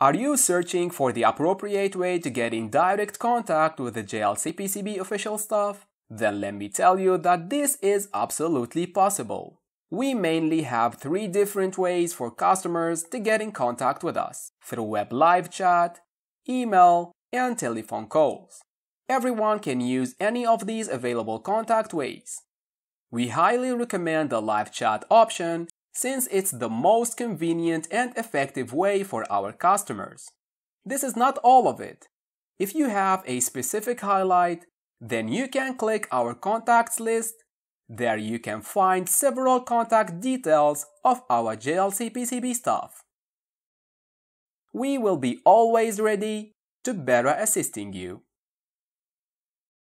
Are you searching for the appropriate way to get in direct contact with the JLCPCB official staff? Then let me tell you that this is absolutely possible. We mainly have three different ways for customers to get in contact with us through web live chat, email, and telephone calls. Everyone can use any of these available contact ways. We highly recommend the live chat option since it's the most convenient and effective way for our customers. This is not all of it. If you have a specific highlight, then you can click our contacts list. There you can find several contact details of our JLC PCB staff. We will be always ready to better assisting you.